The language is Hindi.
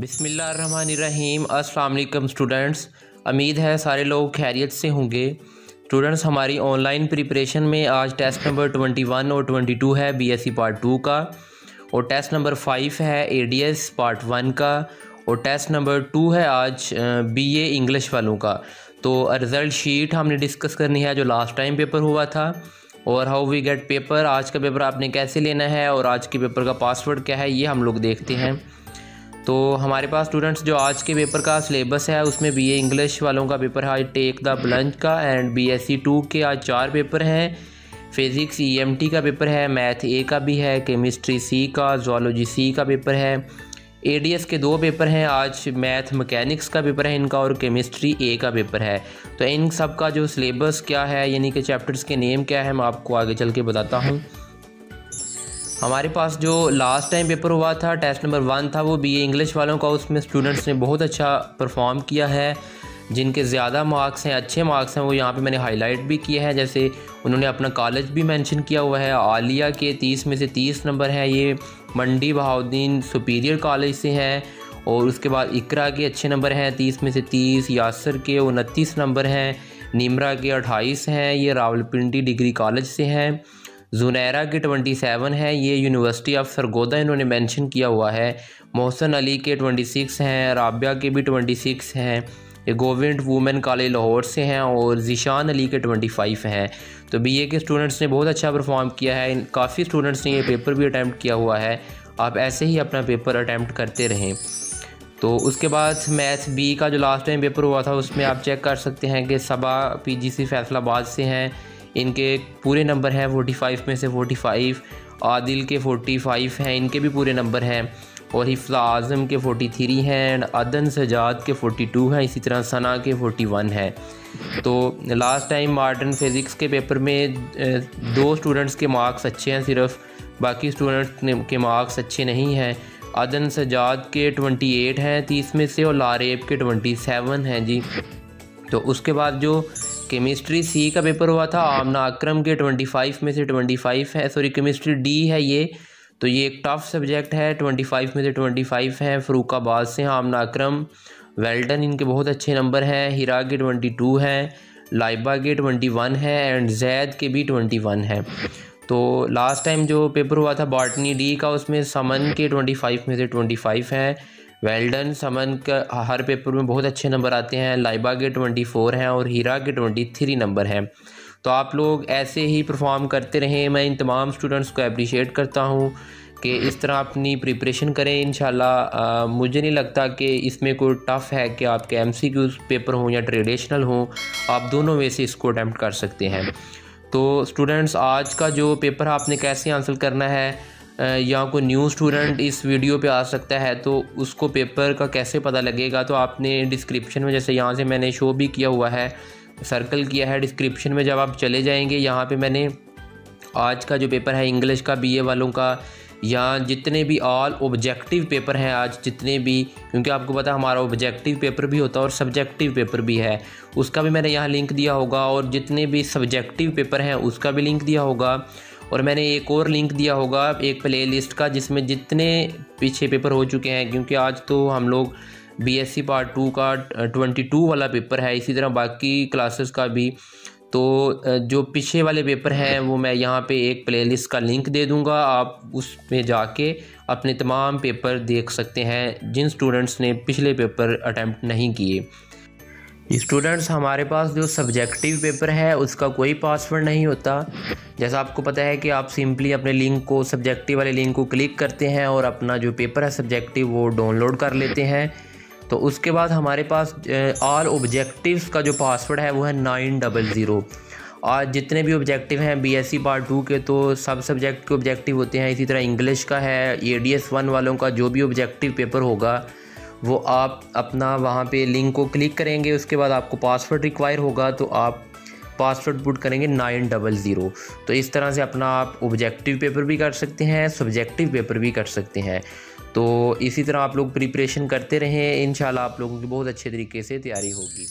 बिसमीम अस्सलाम स्टूडेंट्स। उम्मीद है सारे लोग खैरियत से होंगे। स्टूडेंट्स, हमारी ऑनलाइन प्रिपरेशन में आज टेस्ट नंबर ट्वेंटी वन और ट्वेंटी टू है बीएससी पार्ट टू का। और टेस्ट नंबर फाइव है एडीएस पार्ट वन का। और टेस्ट नंबर टू है आज बीए इंग्लिश वालों का। तो रिज़ल्ट शीट हमने डिस्कस करनी है जो लास्ट टाइम पेपर हुआ था। और हाउ वी गेट पेपर आज का पेपर आपने कैसे लेना है और आज के पेपर का पासवर्ड क्या है, ये हम लोग देखते हैं। तो हमारे पास स्टूडेंट्स जो आज के पेपर का सिलेबस है, उसमें बी इंग्लिश वालों का पेपर है टेक द ब्लंच का and B S C two के आज चार पेपर हैं। फिज़िक्स ई एम टी का पेपर है मैथ ए का भी है केमिस्ट्री सी का जोलॉजी सी का पेपर है। ए डी एस के दो पेपर हैं, आज मैथ मकैनिक्स का पेपर है इनका और केमिस्ट्री ए का पेपर है। तो इन सब का जो सिलेबस क्या है, यानी कि चैप्टर्स के नेम क्या है, मैं आपको आगे चल के बताता हूँ। हमारे पास जो लास्ट टाइम पेपर हुआ था टेस्ट नंबर वन था, वो बी इंग्लिश वालों का, उसमें स्टूडेंट्स ने बहुत अच्छा परफॉर्म किया है। जिनके ज़्यादा मार्क्स हैं, अच्छे मार्क्स हैं, वो यहाँ पे मैंने हाईलाइट भी किए हैं। जैसे उन्होंने अपना कॉलेज भी मेंशन किया हुआ है। आलिया के तीस में से तीस नंबर हैं। ये मंडी बहाउद्दीन सुपीरियर कॉलेज से हैं। और उसके बाद इकरा के अच्छे नंबर हैं। तीस में से तीस, यासर के उनतीस नंबर हैं। निमरा के अट्ठाईस हैं। ये रावलपिंडी डिग्री कॉलेज से हैं। जुनैरा के ट्वेंटी सेवन है, ये यूनिवर्सिटी ऑफ़ सरगोदा इन्होंने मेंशन किया हुआ है। मोहसन अली के ट्वेंटी सिक्स हैं, राबिया के भी ट्वेंटी सिक्स हैं, ये गोविंद वुमेन कॉलेज लाहौर से हैं और जीशान अली के ट्वेंटी फाइव हैं। तो बी ए के स्टूडेंट्स ने बहुत अच्छा परफॉर्म किया है काफ़ी स्टूडेंट्स ने ये पेपर भी अटैम्प्ट किया हुआ है। आप ऐसे ही अपना पेपर अटैम्प्ट करते रहें। तो उसके बाद मैथ बी का जो लास्ट टाइम पेपर हुआ था, उसमें आप चेक कर सकते हैं कि सबा पी जी सी फैसलाबाद से हैं। इनके पूरे नंबर हैं फोर्टी फाइव में से फोर्टी फाइव आदिल के फोर्टी फाइव हैं, इनके भी पूरे नंबर हैं। और हिफ्ला आज़म के फोर्टी थ्री हैं एंड अदन सजाद के फोर्टी टू हैं, इसी तरह सना के फोर्टी वन है। तो लास्ट टाइम मार्टन फिज़िक्स के पेपर में दो स्टूडेंट्स के मार्क्स अच्छे हैं सिर्फ़, बाकी स्टूडेंट्स के मार्क्स अच्छे नहीं हैं। अदन सजाद के ट्वेंटी एट हैं, तीस में से और लारेब के ट्वेंटी सेवन हैं जी। तो उसके बाद जो केमिस्ट्री सी का पेपर हुआ था, आमना अक्रम के ट्वेंटी फाइव में से ट्वेंटी फाइव है सॉरी केमिस्ट्री डी है ये तो ये एक टफ सब्जेक्ट है ट्वेंटी फाइव में से ट्वेंटी फाइव है फ़रूकाबाद से आमना अक्रम वेल्डन इनके बहुत अच्छे नंबर हैं, हीरा के ट्वेंटी टू हैं, लाइबा के ट्वेंटी वन है एंड जैद के भी ट्वेंटी वन है। तो लास्ट टाइम जो पेपर हुआ था, बॉटनी डी का, उसमें समन के ट्वेंटी फाइव में से ट्वेंटी फाइव हैं वेल्डन समन का, हर पेपर में बहुत अच्छे नंबर आते हैं। लाइबा के ट्वेंटी फोर हैं और हीरा के ट्वेंटी थ्री नंबर हैं। तो आप लोग ऐसे ही परफॉर्म करते रहें। मैं इन तमाम स्टूडेंट्स को अप्रिशिएट करता हूँ कि इस तरह अपनी प्रिपरेशन करें इन मुझे नहीं लगता कि इसमें कोई टफ़ है कि आपके एम सी पेपर हों या ट्रेडिशनल हों। आप दोनों वे से इसको अटैम्प्ट कर सकते हैं। तो स्टूडेंट्स आज का जो पेपर आपने कैसे आंसर करना है या कोई न्यू स्टूडेंट इस वीडियो पे आ सकता है तो उसको पेपर का कैसे पता लगेगा? तो आपने डिस्क्रिप्शन में, जैसे यहाँ से मैंने शो भी किया हुआ है, सर्कल किया है, डिस्क्रिप्शन में जब आप चले जाएँगे, यहाँ पे मैंने आज का जो पेपर है, इंग्लिश का बीए वालों का, या जितने भी ऑल ऑब्जेक्टिव पेपर हैं आज, जितने भी, क्योंकि आपको पता हमारा ऑब्जेक्टिव पेपर भी होता है और सब्जेक्टिव पेपर भी है, उसका भी मैंने यहाँ लिंक दिया होगा, और जितने भी सब्जेक्टिव पेपर हैं, उसका भी लिंक दिया होगा और मैंने एक और लिंक दिया होगा, एक प्ले लिस्ट का, जिसमें जितने पीछे पेपर हो चुके हैं, क्योंकि आज तो हम लोग B S C part two का ट्वेंटी टू वाला पेपर है, इसी तरह बाकी क्लासेस का भी। तो जो पीछे वाले पेपर हैं, वो मैं यहाँ पे एक प्लेलिस्ट का लिंक दे दूँगा, आप उस उसमें जाके अपने तमाम पेपर देख सकते हैं, जिन स्टूडेंट्स ने पिछले पेपर अटैम्प्ट नहीं किए। स्टूडेंट्स, हमारे पास जो सब्जेक्टिव पेपर है, उसका कोई पासवर्ड नहीं होता। जैसा आपको पता है कि आप सिंपली अपने लिंक को, सब्जेक्टिव वाले लिंक को क्लिक करते हैं और अपना जो पेपर है, सब्जेक्टिव, वो डाउनलोड कर लेते हैं। तो उसके बाद हमारे पास ऑल ऑब्जेक्टिव्स का जो पासवर्ड है, वो है नाइन डबल ज़ीरो। और जितने भी ऑब्जेक्टिव हैं बीएससी पार्ट टू के तो सब सब्जेक्ट के ऑब्जेक्टिव होते हैं। इसी तरह इंग्लिश का है ए डी एस वन वालों का जो भी ऑब्जेक्टिव पेपर होगा वो आप अपना वहाँ पे लिंक को क्लिक करेंगे, उसके बाद आपको पासवर्ड रिक्वायर होगा तो आप पासवर्ड पुट करेंगे नाइन डबल ज़ीरो। तो इस तरह से अपना आप ऑब्जेक्टिव पेपर भी कर सकते हैं सब्जेक्टिव पेपर भी कर सकते हैं। तो इसी तरह आप लोग प्रिपरेशन करते रहें इन आप लोगों की बहुत अच्छे तरीके से तैयारी होगी।